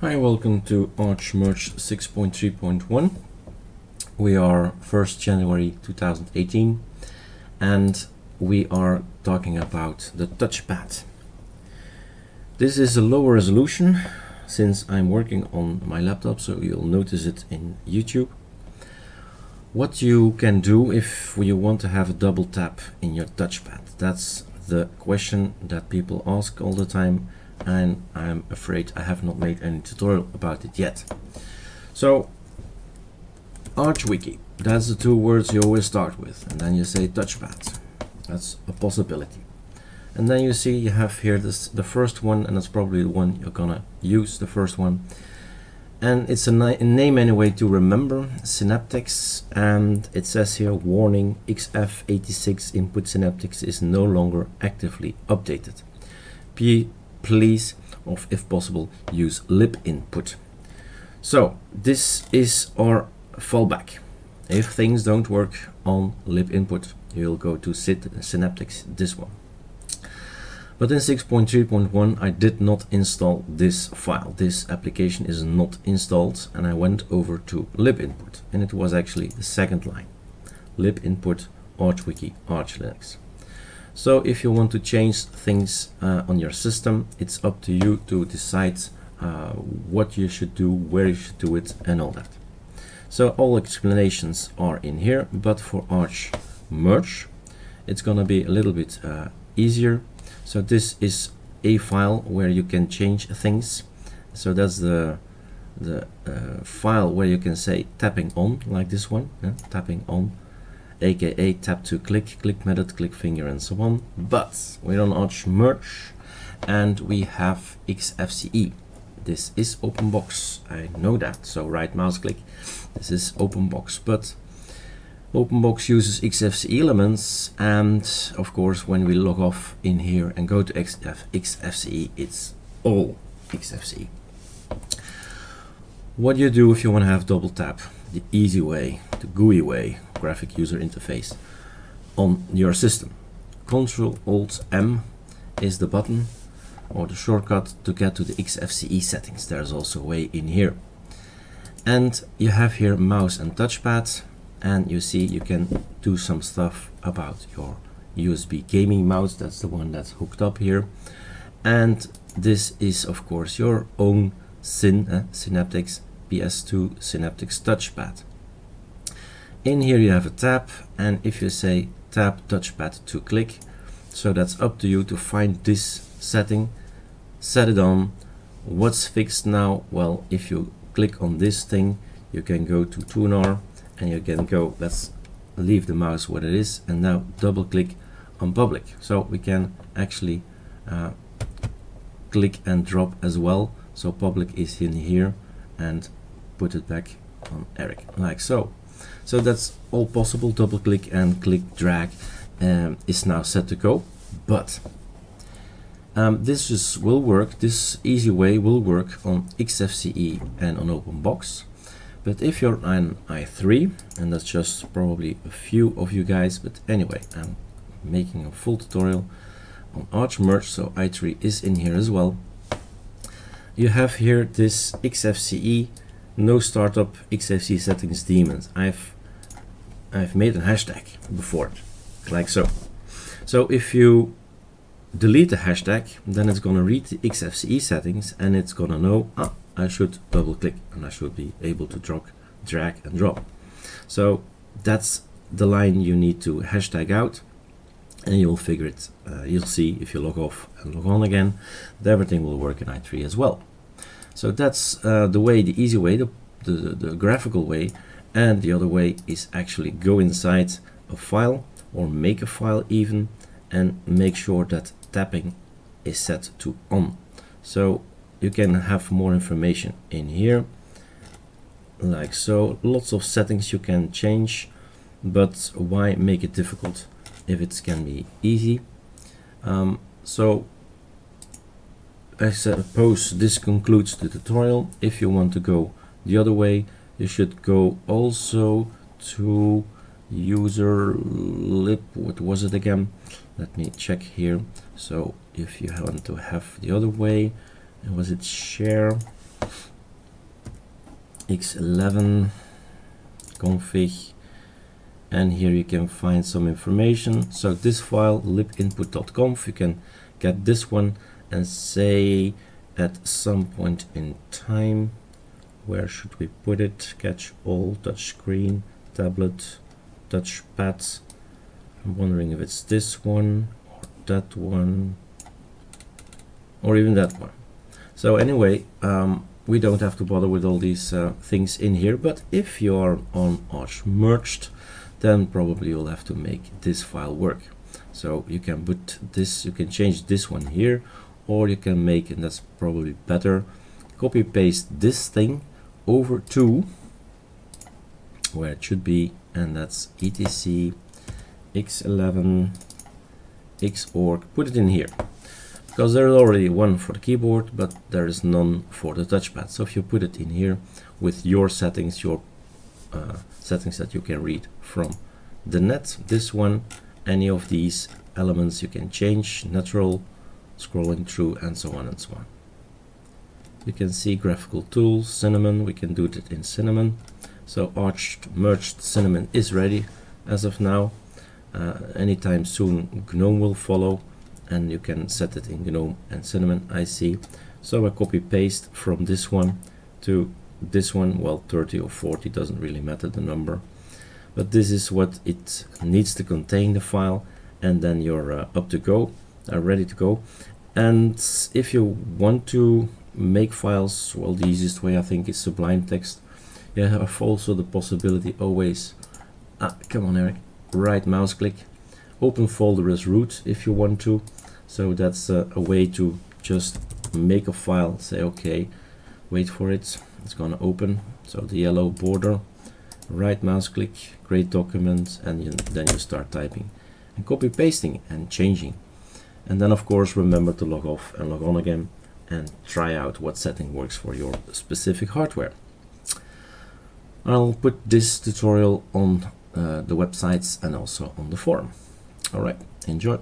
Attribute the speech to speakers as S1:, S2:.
S1: Hi, welcome to ArchMerge 6.3.1. We are 1st January 2018 and we are talking about the touchpad. This is a lower resolution since I'm working on my laptop so you'll notice it in YouTube. What you can do if you want to have a double tap in your touchpad. That's the question that people ask all the time and I'm afraid I have not made any tutorial about it yet. So ArchWiki, that's the two words you always start with and then you say touchpad. That's a possibility. And then you see you have here this the first one and that's probably the one you're gonna use, the first one. And it's a, a name anyway to remember, Synaptics, and it says here, warning, XF86 input Synaptics is no longer actively updated. P please, or if possible, use libinput. So this is our fallback. If things don't work on libinput, you'll go to Synaptics, this one. But in 6.3.1 I did not install this file. This application is not installed and I went over to lib input and it was actually the second line. libinput archwiki archlinux. So if you want to change things uh, on your system, it's up to you to decide uh, what you should do, where you should do it, and all that. So all explanations are in here, but for Arch Merge, it's gonna be a little bit uh, easier. So this is a file where you can change things. So that's the the uh, file where you can say tapping on, like this one, yeah? tapping on aka tap to click, click method, click finger and so on. But we're on ArchMerge and we have XFCE. This is OpenBox, I know that, so right mouse click, this is OpenBox, but OpenBox uses XFCE elements and of course when we log off in here and go to XF, XFCE, it's all XFCE. What do you do if you want to have double tap? The easy way, the GUI way, graphic user interface on your system. Control Alt M is the button or the shortcut to get to the XFCE settings. There's also a way in here. And you have here mouse and touchpad and you see you can do some stuff about your USB gaming mouse. That's the one that's hooked up here. And this is of course your own Syn, uh, Synaptics PS2 Synaptics touchpad. In here you have a tab and if you say tap touchpad to click, so that's up to you to find this setting, set it on. What's fixed now? Well, if you click on this thing, you can go to tuner and you can go, let's leave the mouse where it is and now double click on public. So we can actually uh, click and drop as well. So public is in here and put it back on Erik like so. So that's all possible. Double click and click drag um, is now set to go. But um, this is, will work, this easy way will work on XFCE and on OpenBox. But if you're on i3, and that's just probably a few of you guys, but anyway, I'm making a full tutorial on ArchMerge, so i3 is in here as well. You have here this XFCE no startup XFCE settings daemons. I've I've made a hashtag before like so. So if you delete the hashtag, then it's gonna read the XFCE settings and it's gonna know, ah, I should double click and I should be able to drag, drag and drop. So that's the line you need to hashtag out and you'll figure it, uh, you'll see if you log off and log on again, that everything will work in i3 as well. So that's uh, the way, the easy way, the, the, the graphical way and the other way is actually go inside a file or make a file even and make sure that tapping is set to on. So you can have more information in here. Like so lots of settings you can change but why make it difficult if it can be easy? Um, so I suppose this concludes the tutorial. If you want to go the other way you should go also to user lib what was it again? Let me check here. So if you want to have the other way was it share? X11 config and here you can find some information. So this file libinput.conf you can get this one and say at some point in time where should we put it? Catch all touch screen tablet touchpad I'm wondering if it's this one or that one or even that one. So anyway um, we don't have to bother with all these uh, things in here but if you're on ArchMergeD then probably you'll have to make this file work. So you can put this you can change this one here or you can make and that's probably better copy paste this thing over to where it should be and that's etc x11 xorg put it in here. Because there is already one for the keyboard but there is none for the touchpad. So if you put it in here with your settings your uh, settings that you can read from the net this one any of these elements you can change natural scrolling through and so on and so on. We can see graphical tools cinnamon we can do it in cinnamon. So ArchMergeD cinnamon is ready as of now. Uh, anytime soon GNOME will follow and you can set it in GNOME and Cinnamon I see. So I copy paste from this one to this one. Well 30 or 40 doesn't really matter the number. But this is what it needs to contain the file and then you're uh, up to go uh, ready to go. And if you want to make files well the easiest way I think is Sublime Text. You have also the possibility always ah, come on Erik right mouse click open folder as root if you want to. So that's uh, a way to just make a file say okay wait for it. It's gonna open. So the yellow border right mouse click create document and you, then you start typing and copy pasting and changing and then of course remember to log off and log on again and try out what setting works for your specific hardware I'll put this tutorial on uh, the websites and also on the forum. All right, enjoy.